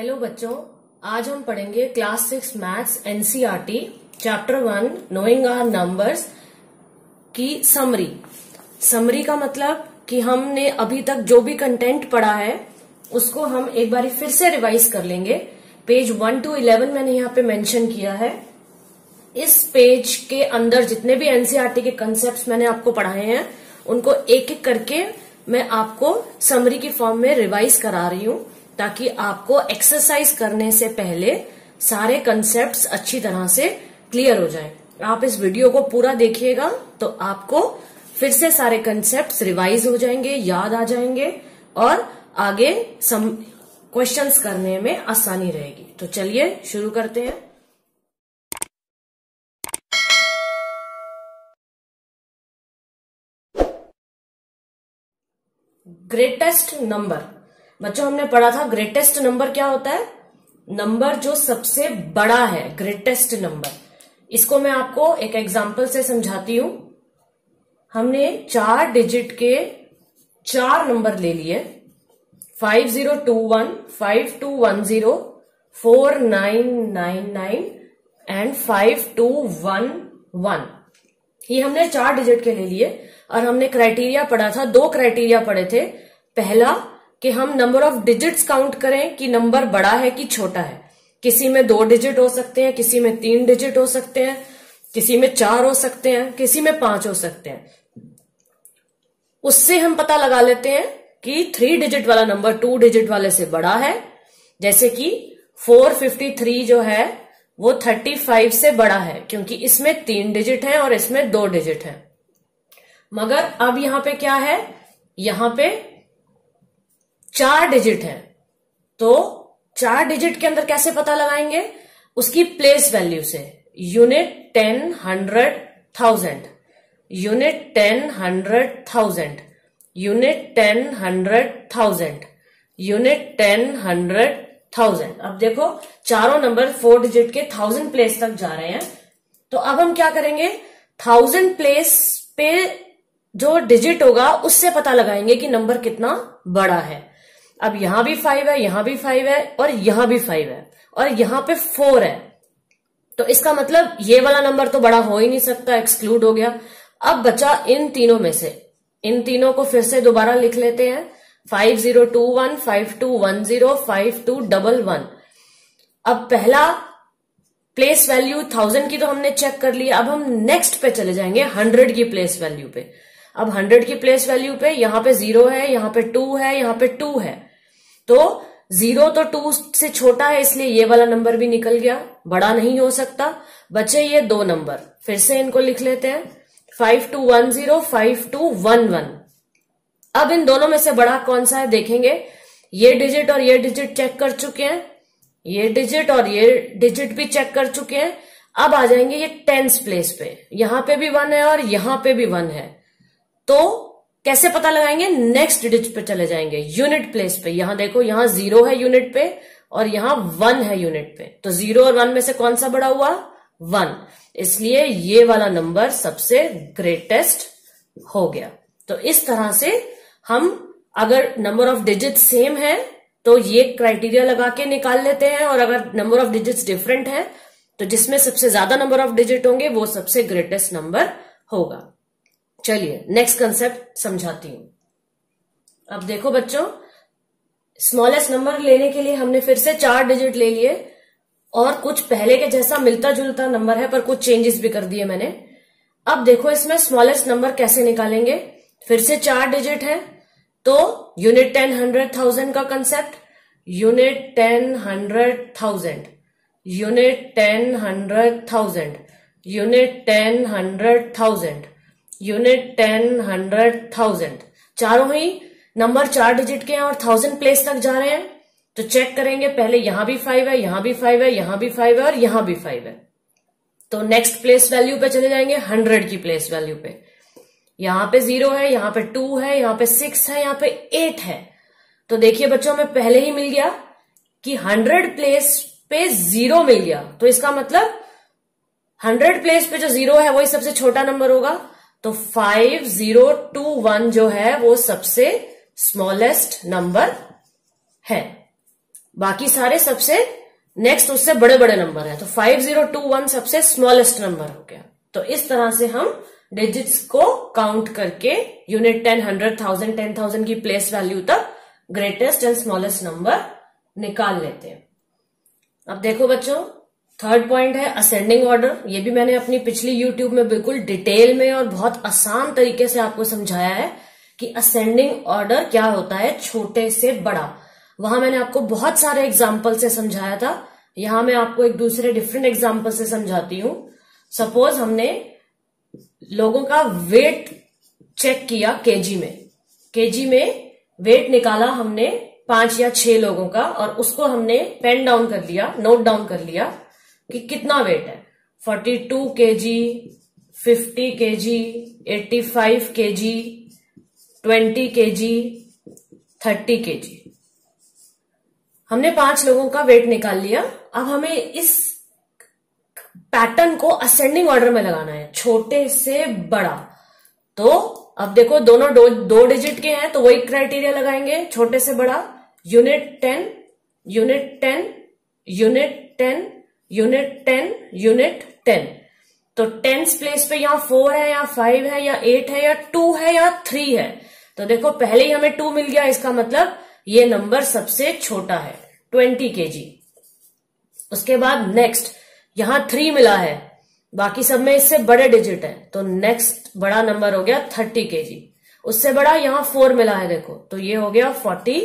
Hello बच्चों। आज हम पढ़ेंगे class six maths NCERT chapter one knowing our numbers की समरी समरी का मतलब कि हमने अभी तक जो भी कंटेंट पढ़ा है, उसको हम एक बार फिर से रिवाइज कर लेंगे। पेज वन टू इलेवन मैंने यहाँ पे मेंशन किया है। इस पेज के अंदर जितने भी एनसीईआरटी के कंसेप्ट मैंने आपको पढ़ाए हैं, उनको एक एक करके मैं आपको समरी की फॉर्म में रिवाइज करा रही हूँ। ताकि आपको एक्सरसाइज करने से पहले सारे कंसेप्ट अच्छी तरह से क्लियर हो जाए। आप इस वीडियो को पूरा देखिएगा तो आपको फिर से सारे कंसेप्ट रिवाइज हो जाएँगे, याद आ जाएँगे और आगे सम क्वेश्चंस करने में आसानी रहेगी। तो चलिए शुरू करते हैं। ग्रेटेस्ट नंबर बच्चों, हमने पढ़ा था ग्रेटेस्ट नंबर क्या होता है? नंबर जो सबसे बड़ा है ग्रेटेस्ट नंबर इसको मैं आपको एक एग्ज़ाम्पल से समझाती हूँ। हमने चार डिजिट के चार नंबर ले लिए। Five zero two one five two one zero four nine nine nine and five two one one ये हमने चार डिजिट के ले लिए और हमने क्राइटेरिया पढ़ा था, दो क्राइटेरिया पढ़े थे। पहला कि हम नंबर ऑफ़ डिजिट्स काउंट करें कि नंबर बड़ा है कि छोटा है। किसी में दो डिजिट हो सकते हैं, किसी में तीन डिजिट हो सकते हैं, किसी में चार हो सकते हैं, किसी में पाँच हो सकते हैं। उससे हम पता लगा लेते हैं कि थ्री डिजिट वाला नंबर टू डिजिट वाले से बड़ा है। जैसे कि फोर फिफ्टी थ्री जो है, वो थर्टी फाइव से बड़ा है, क्योंकि इसमें तीन डिजिट है और इसमें दो डिजिट है। मगर अब यहाँ पे क्या है? यहाँ पे चार डिजिट है। तो चार डिजिट के अंदर कैसे पता लगाएँगे? उसकी प्लेस वैल्यू से। Unit ten hundred thousand unit ten hundred thousand unit ten hundred thousand unit ten hundred thousand अब देखो, चारों नंबर फोर डिजिट के थाउज़ेंड प्लेस तक जा रहे हैं। तो अब हम क्या करेंगे? थाउज़ेंड प्लेस पे जो डिजिट होगा, उससे पता लगाएँगे कि नंबर कितना बड़ा है। अब यहाँ भी फाइव है, यहाँ भी फाइव है, और यहाँ भी फाइव है, और यहाँ पे फोर है। तो इसका मतलब ये वाला नंबर तो बड़ा हो ही नहीं सकता एक्सक्लूड हो गया। अब बचा इन तीनों में से। इन तीनों को फिर से दोबारा लिख लेते हैं। Five zero two one five two one zero five two double one अब पहला प्लेस वैल्यू थाउज़ेंड की तो हमने चेक कर लिया अब हम नेक्स्ट पे चले जाएँगे हंड्रेड की प्लेस वैल्यू पे। अब हंड्रेड की प्लेस वैल्यू पे यहाँ पे ज़ीरो है, यहाँ पे टू है, यहाँ पे टू है। तो ज़ीरो तो टू से छोटा है, इसलिए ये वाला नंबर भी निकल गया। बड़ा नहीं हो सकता। बचे ये दो नंबर। फिर से इनको लिख लेते हैं। Five two one zero, five two one one. अब इन दोनों में से बड़ा कौन सा है, देखेंगे। ये डिजिट और ये डिजिट चेक कर चुके हैं। ये डिजिट और ये डिजिट भी चेक कर चुके हैं। अब आ जाएँगे ये टेंस प्लेस पे। यहाँ पे भी वन है और यहाँ पे भी वन है। तो कैसे पता लगाएँगे? नेक्स्ट डिजिट पे चले जाएँगे। यूनिट प्लेस पे। यहाँ देखो, यहाँ ज़ीरो है यूनिट पे और यहाँ वन है यूनिट पे। तो ज़ीरो और वन में से कौन सा बड़ा हुआ? वन इसलिए ये वाला नंबर सबसे ग्रेटेस्ट हो गया। तो इस तरह से हम अगर नंबर ऑफ़ डिजिट सेम है तो ये क्राइटेरिया लगा के निकाल लेते हैं और अगर नंबर ऑफ़ डिजिट्स डिफरेंट है तो जिसमें सबसे ज़्यादा नंबर ऑफ़ डिजिट होंगे, वो सबसे ग्रेटेस्ट नंबर होगा। चलिए नेक्स्ट कंसेप्ट समझाती हूँ। अब देखो बच्चों स्मॉलेस्ट नंबर लेने के लिए हमने फिर से चार डिजिट ले लिए और कुछ पहले के जैसा मिलता जुलता नंबर है, पर कुछ चेंजेस भी कर दिए मैंने। अब देखो इसमें स्मॉलेस्ट नंबर कैसे निकालेंगे। फिर से चार डिजिट है तो यूनिट टेन हंड्रेड थाउज़ेंड का concept unit ten hundred thousand unit ten hundred thousand unit ten hundred thousand unit ten hundred thousand चारों ही नंबर चार डिजिट के हैं और थाउज़ेंड प्लेस तक जा रहे हैं। तो चेक करेंगे, पहले यहाँ भी फाइव है, यहाँ भी फाइव है, यहाँ भी फाइव है और यहाँ भी फाइव है। तो नेक्स्ट प्लेस वैल्यू पे चले जाएँगे हंड्रेड की प्लेस वैल्यू पे। यहाँ पे ज़ीरो है, यहाँ पे टू है, यहाँ पे सिक्स है, यहाँ पे एट है। तो देखिए बच्चों में पहले ही मिल गया कि हंड्रेड प्लेस पे ज़ीरो मिल गया। तो इसका मतलब हंड्रेड प्लेस पे जो ज़ीरो है, वही सबसे छोटा नंबर होगा। तो फाइव ज़ीरो टू वन जो है वो सबसे स्मॉलेस्ट नंबर है। बाकी सारे सबसे नेक्स्ट उससे बड़े बड़े नंबर है। तो फाइव ज़ीरो टू वन सबसे स्मॉलेस्ट नंबर हो गया। तो इस तरह से हम डिजिट्स को काउंट करके unit ten hundred thousand ten thousand की प्लेस वैल्यू तक ग्रेटेस्ट एंड स्मॉलेस्ट नंबर निकाल लेते हैं। अब देखो बच्चों थर्ड पॉइंट है असेंडिंग ऑर्डर ये भी मैंने अपनी पिछली यूट्यूब में बिल्कुल डिटेल में और बहुत आसान तरीके से आपको समझाया है कि असेंडिंग ऑर्डर क्या होता है, छोटे से बड़ा। वहाँ मैंने आपको बहुत सारे एग्ज़ाम्पल से समझाया था। यहाँ मैं आपको एक दूसरे डिफरेंट एग्ज़ाम्पल से समझाती हूँ। सपोज़ हमने लोगों का वेट चेक किया केजी में। केजी में वेट निकाला हमने पाँच या छह लोगों का और उसको हमने पेन डाउन कर लिया नोट डाउन कर लिया। कि कितना वेट है? फोर्टी टू के जी फिफ्टी के जी एट्टी फाइव के जी ट्वेंटी के जी थर्टी के जी हमने पाँच लोगों का वेट निकाल लिया। अब हमें इस पैटर्न को असेंडिंग ऑर्डर में लगाना है छोटे से बड़ा। तो अब देखो दोनों दो, दो डिजिट के हैं तो वही क्राइटेरिया लगाएँगे छोटे से बड़ा unit ten unit ten unit ten unit ten unit ten. तो टेंस प्लेस पे यहाँ फोर है या फाइव है या एट है या टू है या थ्री है। तो देखो, पहले ही हमें टू मिल गया, इसका मतलब ये नंबर सबसे छोटा है, ट्वेंटी के जी उसके बाद नेक्स्ट, यहाँ थ्री मिला है, बाकी सब में इससे बड़े डिजिट है तो नेक्स्ट बड़ा नंबर हो गया थर्टी के जी उससे बड़ा यहाँ फोर मिला है, देखो तो ये हो गया फोर्टी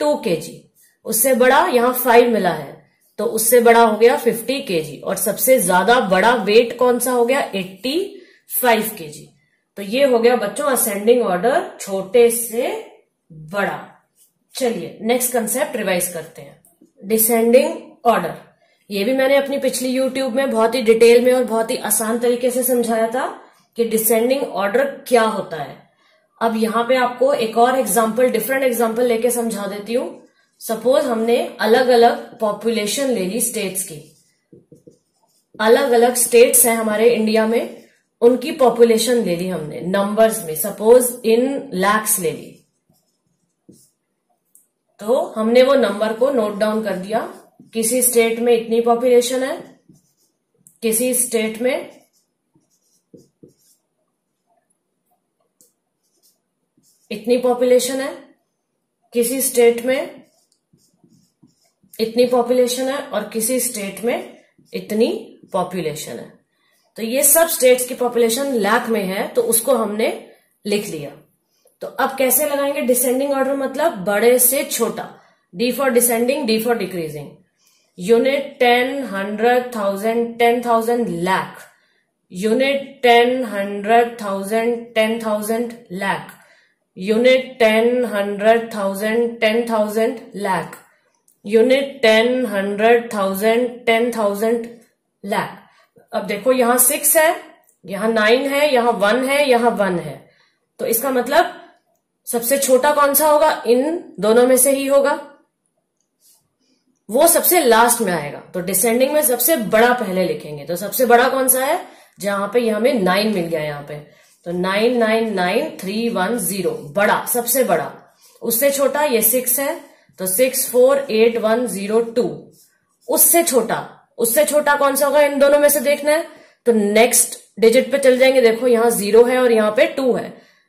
टू के जी उससे बड़ा यहाँ फाइव मिला है तो उससे बड़ा हो गया फिफ्टी के जी और सबसे ज़्यादा बड़ा वेट कौन सा हो गया? एट्टी फाइव के जी तो ये हो गया बच्चों असेंडिंग ऑर्डर छोटे से बड़ा। चलिए नेक्स्ट कंसेप्ट रिवाइज करते हैं। डिसेंडिंग ऑर्डर ये भी मैंने अपनी पिछली यूट्यूब में बहुत ही डिटेल में और बहुत ही आसान तरीके से समझाया था कि डिसेंडिंग ऑर्डर क्या होता है। अब यहाँ पे आपको एक और एग्ज़ाम्पल डिफरेंट एग्ज़ाम्पल लेके समझा देती हूँ। सपोज़ हमने अलग अलग पॉपुलेशन ले ली स्टेट्स की। अलग अलग स्टेट्स हैं हमारे इंडिया में, उनकी पॉपुलेशन ले ली हमने नंबर्स में। सपोज़ इन लैक्स ले ली। तो हमने वो नंबर को नोट डाउन कर दिया, किसी स्टेट में इतनी पॉपुलेशन है, किसी स्टेट में इतनी पॉपुलेशन है, किसी स्टेट में इतनी पॉपुलेशन है और किसी स्टेट में इतनी पॉपुलेशन है। तो ये सब स्टेट्स की पॉपुलेशन लाख में है तो उसको हमने लिख लिया। तो अब कैसे लगाएँगे? डिसेंडिंग ऑर्डर मतलब बड़े से छोटा। D for descending D for decreasing unit ten hundred thousand ten thousand lakh unit ten hundred thousand ten thousand lakh unit ten hundred thousand ten thousand lakh unit ten hundred thousand, ten thousand lakh. अब देखो, यहाँ six है, यहाँ nine है, यहाँ one है, यहाँ one है। तो इसका मतलब सबसे छोटा कौन सा होगा? इन दोनों में से ही होगा। वो सबसे लास्ट में आएगा। तो डिसेंडिंग में सबसे बड़ा पहले लिखेंगे। तो सबसे बड़ा कौन सा है? जहाँ पे हमें नाइन मिल गया यहाँ पे। तो nine nine nine three one zero बड़ा, सबसे बड़ा। उससे छोटा ये सिक्स है। तो six four eight one zero two. उससे छोटा उससे छोटा कौन सा होगा? इन दोनों में से देखना है। तो नेक्स्ट डिजिट पे चल जाएँगे। देखो, यहाँ ज़ीरो है और यहाँ पे टू है।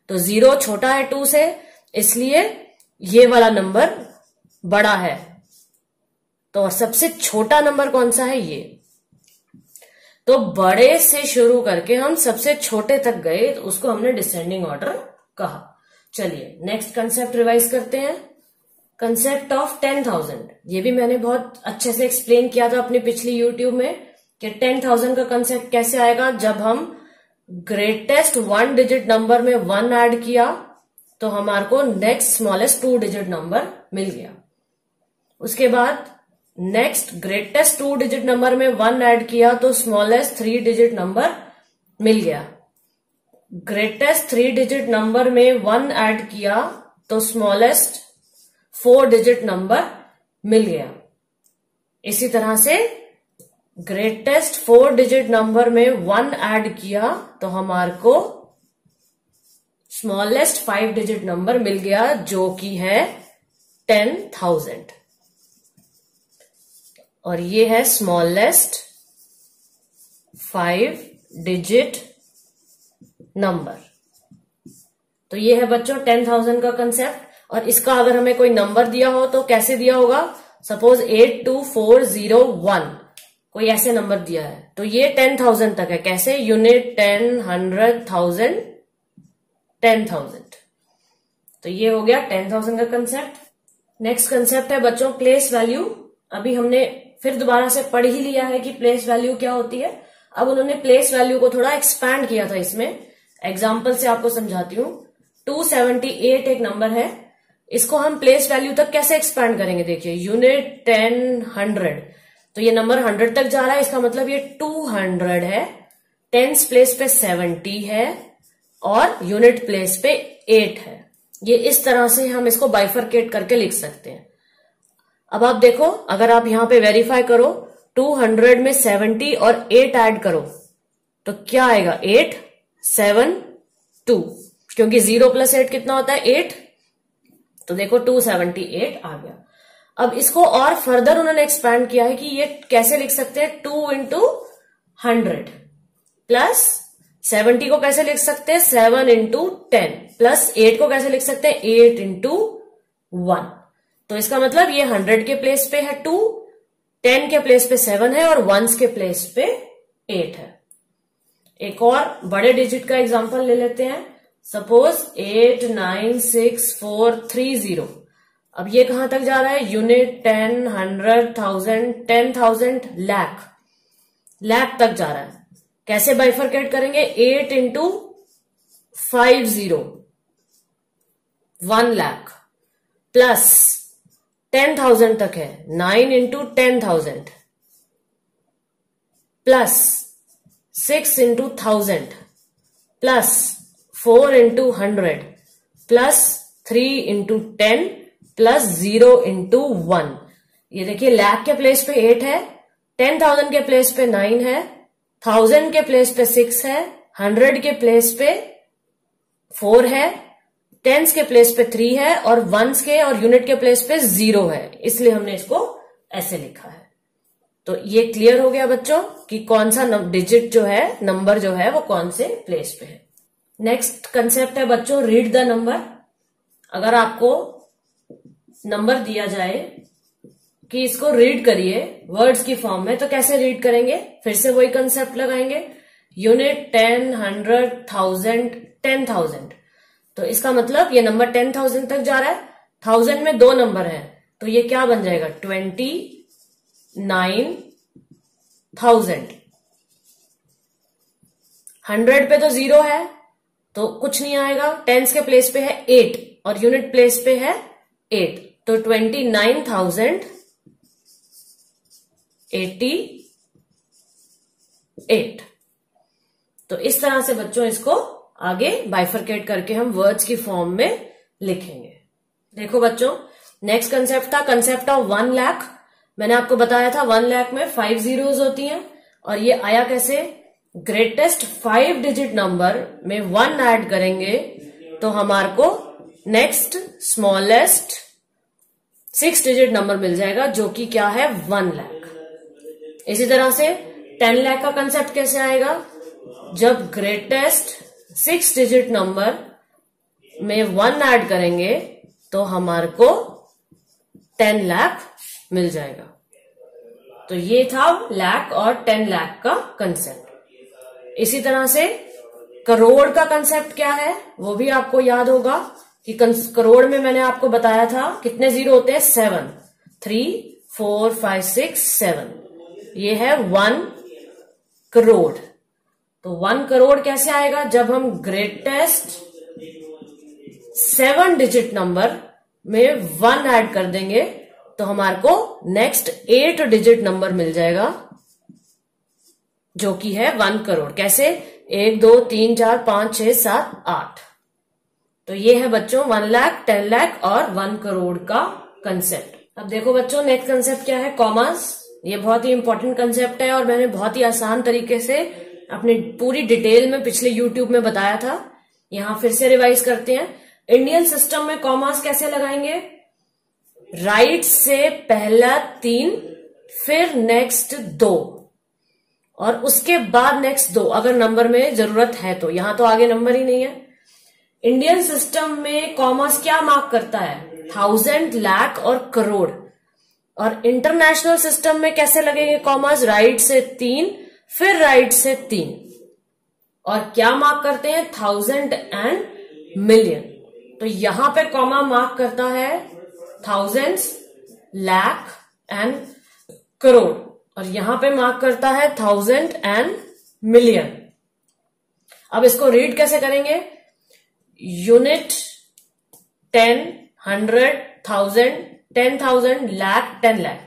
तो ज़ीरो छोटा है टू से, इसलिए ये वाला नंबर बड़ा है। तो सबसे छोटा नंबर कौन सा है? ये। तो बड़े से शुरू करके हम सबसे छोटे तक गए तो उसको हमने डिसेंडिंग ऑर्डर कहा। चलिए नेक्स्ट कंसेप्ट रिवाइज करते हैं। कंसेप्ट ऑफ़ टेन थाउज़ेंड ये भी मैंने बहुत अच्छे से एक्सप्लेन किया था अपनी पिछली यूट्यूब में कि टेन थाउज़ेंड का कंसेप्ट कैसे आएगा। जब हम ग्रेटेस्ट वन डिजिट नंबर में वन ऐड किया तो हमारे को next smallest two digit number मिल गया। उसके बाद next greatest two digit number में वन ऐड किया तो स्मॉलेस्ट थ्री डिजिट नंबर मिल गया। ग्रेटेस्ट थ्री डिजिट नंबर में वन ऐड किया तो स्मॉलेस्ट फोर डिजिट नंबर मिल गया। इसी तरह से ग्रेटेस्ट फोर डिजिट नंबर में वन ऐड किया तो हमारे को स्मॉलेस्ट फाइव डिजिट नंबर मिल गया, जो कि है टेन थाउज़ेंड और ये है स्मॉलेस्ट फाइव डिजिट नंबर तो ये है बच्चों टेन थाउज़ेंड का कंसेप्ट और इसका अगर हमें कोई नंबर दिया हो तो कैसे दिया होगा? Suppose eight two four zero one कोई ऐसे नंबर दिया है। तो ये टेन थाउज़ेंड तक है। कैसे? Unit ten hundred thousand ten thousand तो ये हो गया टेन थाउज़ेंड का कंसेप्ट नेक्स्ट कंसेप्ट है बच्चों प्लेस वैल्यू अभी हमने फिर दोबारा से पढ़ ही लिया है कि प्लेस वैल्यू क्या होती है। अब उन्होंने प्लेस वैल्यू को थोड़ा एक्सपैंड किया था इसमें। एग्ज़ाम्पल से आपको समझाती हूँ। 278 एक नंबर है। इसको हम प्लेस वैल्यू तक कैसे एक्सपैंड करेंगे? देखिए यूनिट टेन हंड्रेड तो ये नंबर हंड्रेड तक जा रहा है, इसका मतलब ये टू हंड्रेड है टेंस प्लेस पे सेवेंटी है और यूनिट प्लेस पे एट है. ये इस तरह से हम इसको बाइफरकेट करके लिख सकते हैं. अब आप देखो, अगर आप यहाँ पे वेरीफाई करो 200 में 70 और 8 ऐड करो तो क्या आएगा? 8 7 2 क्योंकि ज़ीरो प्लस एट कितना होता है? 8 तो देखो 278 आ गया। अब इसको और फर्दर उन्होंने एक्सपैंड किया है कि ये कैसे लिख सकते हैं? Two into hundred plus seventy को कैसे लिख सकते हैं? Seven into ten plus eight को कैसे लिख सकते हैं? एट इंटू वन तो इसका मतलब ये हंड्रेड के प्लेस पे है टू टेन के प्लेस पे सेवन है और वंस के प्लेस पे एट है। एक और बड़े डिजिट का एग्ज़ाम्पल ले लेते हैं। Suppose eight nine six four three zero अब ये कहाँ तक जा रहा है? Unit ten hundred thousand ten thousand lakh lakh तक जा रहा है। कैसे बाइफरकेट करेंगे? Eight into five zero one lakh plus ten thousand तक है। Nine into ten thousand plus six into thousand plus four into hundred plus three into ten plus zero into one ये देखिए लैख के प्लेस पे eight है ten thousand के place पे nine है थाउज़ेंड के प्लेस पे सिक्स है हंड्रेड के प्लेस पे फोर है टेंस के प्लेस पे थ्री है और वंस के और यूनिट के प्लेस पे ज़ीरो है। इसलिए हमने इसको ऐसे लिखा है। तो ये क्लियर हो गया बच्चों कि कौन सा डिजिट जो है नंबर जो है, वो कौन से प्लेस पे है। नेक्स्ट कंसेप्ट है बच्चों रीड द नंबर अगर आपको नंबर दिया जाए कि इसको रीड करिए वर्ड्स की फॉर्म में तो कैसे रीड करेंगे? फिर से वही कंसेप्ट लगाएँगे. Unit ten hundred thousand ten thousand तो इसका मतलब ये नंबर टेन थाउज़ेंड तक जा रहा है. थाउज़ेंड में दो नंबर है. तो ये क्या बन जाएगा? ट्वेंटी नाइन थाउज़ेंड हंड्रेड पे तो ज़ीरो है. तो कुछ नहीं आएगा। टेंस के प्लेस पे है एट और यूनिट प्लेस पे है एट तो twenty nine thousand eighty eight तो इस तरह से बच्चों इसको आगे बाइफरकेट करके हम वर्ड्स की फॉर्म में लिखेंगे। देखो बच्चों नेक्स्ट कंसेप्ट था कंसेप्ट ऑफ़ वन लाख मैंने आपको बताया था वन लाख में फाइव जीरोज होती हैं और ये आया कैसे? ग्रेटेस्ट फाइव डिजिट नंबर में वन ऐड करेंगे तो हमारे को next smallest six digit number मिल जाएगा, जो कि क्या है? वन लाख इसी तरह से टेन लाख का कंसेप्ट कैसे आएगा? जब ग्रेटेस्ट सिक्स डिजिट नंबर में वन ऐड करेंगे तो हमारे को टेन लाख मिल जाएगा. तो ये था लाख और टेन लाख का कंसेप्ट इसी तरह से करोड़ का कंसेप्ट क्या है? वो भी आपको याद होगा कि करोड़ में मैंने आपको बताया था, कितने ज़ीरो होते हैं? Seven three four five six seven ये है वन करोड़. तो वन करोड़ कैसे आएगा? जब हम ग्रेटेस्ट सेवन डिजिट नंबर में वन ऐड कर देंगे तो हमारे को नेक्स्ट एट डिजिट नंबर मिल जाएगा। जो कि है वन करोड़। कैसे? एक, दो, तीन, चार, पाँच, छह, सात, आठ। तो ये है बच्चों, वन लाख, टेन लाख और वन करोड़ का कंसेप्ट अब देखो बच्चों नेक्स्ट कंसेप्ट क्या है? कॉमर्स ये बहुत ही इंपॉर्टेंट कंसेप्ट है और मैंने बहुत ही आसान तरीके से अपनी पूरी डिटेल में पिछले यूट्यूब में बताया था। यहाँ फिर से रिवाइज करते हैं। इंडियन सिस्टम में कॉमर्स कैसे लगाएँगे? राइट से पहला तीन, फिर नेक्स्ट दो। और उसके बाद नेक्स्ट दो, अगर नंबर में ज़रूरत है तो। यहाँ तो आगे नंबर ही नहीं है। इंडियन सिस्टम में कॉमर्स क्या मार्क करता है? थाउज़ेंड लाख और करोड़ और इंटरनेशनल सिस्टम में कैसे लगेंगे कॉमर्स राइट से तीन, फिर राइट से तीन। और क्या मार्क करते हैं? थाउज़ेंड एंड मिलियन तो यहाँ पे कॉमा मार्क करता है थाउजेंड्स लाख एंड करोड़ और यहाँ पे मार्क करता है थाउज़ेंड एंड मिलियन अब इसको रीड कैसे करेंगे? Unit ten hundred thousand ten thousand lakh ten lakh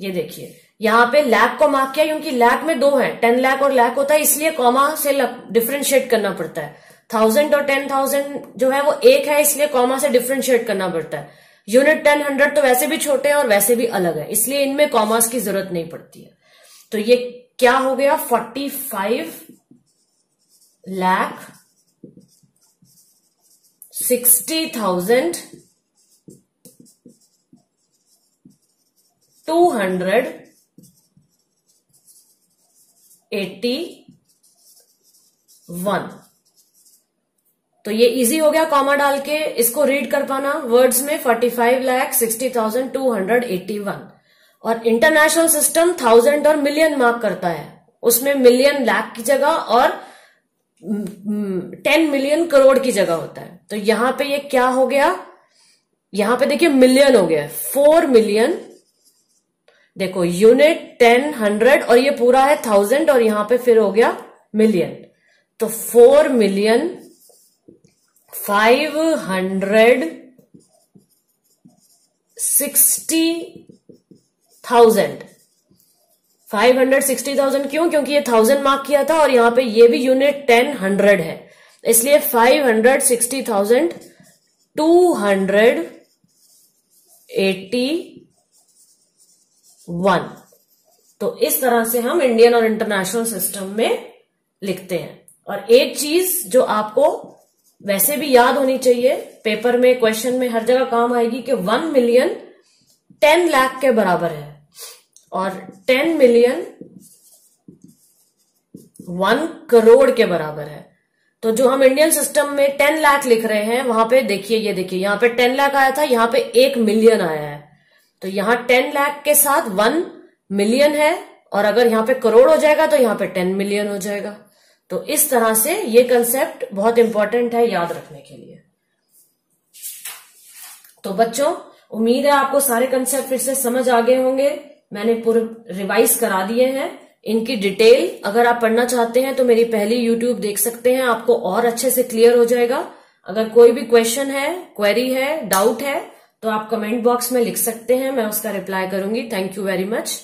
ये देखिए, यहाँ पे लैख को मार्क किया क्योंकि लैख में दो है टेन लैख और लैख होता है, इसलिए कॉमा से डिफ्रेंशिएट करना पड़ता है। थाउज़ेंड और टेन थाउज़ेंड जो है वो एक है, इसलिए कॉमा से डिफ्रेंशिएट करना पड़ता है। यूनिट टेन हंड्रेड तो वैसे भी छोटे हैं और वैसे भी अलग है। इसलिए इनमें कॉमर्स की ज़रूरत नहीं पड़ती है। तो ये क्या हो गया? Forty five lakh sixty thousand two hundred eighty one. तो ये इजी हो गया कॉमा डाल के। इसको रीड कर पाना। वर्ड्स में forty five lakh sixty thousand two hundred eighty one और इंटरनेशनल सिस्टम थाउज़ेंड और मिलियन मार्क करता है। उसमें मिलियन लाख की जगह और टेन मिलियन करोड़ की जगह होता है। तो यहाँ पे ये क्या हो गया? यहाँ पे देखिए मिलियन हो गया। फोर मिलियन देखो यूनिट टेन हंड्रेड और ये पूरा है थाउज़ेंड और यहाँ पे फिर हो गया मिलियन तो four million five hundred sixty thousand. Five hundred sixty thousand क्यों? क्योंकि ये थाउज़ेंड मार्क किया था और यहाँ पे ये भी यूनिट टेन हंड्रेड है। इसलिए five hundred sixty thousand two hundred eighty one तो इस तरह से हम इंडियन और इंटरनेशनल सिस्टम में लिखते हैं। और एक चीज़ जो आपको वैसे भी याद होनी चाहिए, पेपर में क्वेश्चन में हर जगह काम आएगी कि वन मिलियन टेन लाख के बराबर है। और टेन मिलियन वन करोड़ के बराबर है। तो जो हम इंडियन सिस्टम में टेन लाख लिख रहे हैं, वहाँ पे देखिए, ये देखिए, यहाँ पे टेन लाख आया था, यहाँ पे एक मिलियन आया है। तो यहाँ टेन लाख के साथ वन मिलियन है, और अगर यहाँ पे करोड़ हो जाएगा तो यहाँ पे टेन मिलियन हो जाएगा। तो इस तरह से ये कंसेप्ट बहुत इंपॉर्टेंट है याद रखने के लिए। तो बच्चों, उम्मीद है आपको सारे कंसेप्ट फिर से समझ आ गए होंगे। मैंने पूरे रिवाइज करा दिए हैं। इनकी डिटेल अगर आप पढ़ना चाहते हैं तो मेरी पहली यूट्यूब देख सकते हैं, आपको और अच्छे से क्लियर हो जाएगा। अगर कोई भी क्वेश्चन है क्वेरी है डाउट है तो आप कमेंट बॉक्स में लिख सकते हैं, मैं उसका रिप्लाई करूँगी। Thank you very much